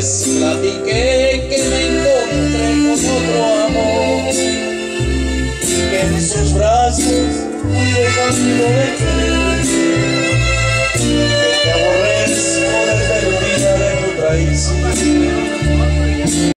les platiqué que me encontré con otro amor. Y que en sus brazos fui dejando de querer que aborrezco desde el día de tu traición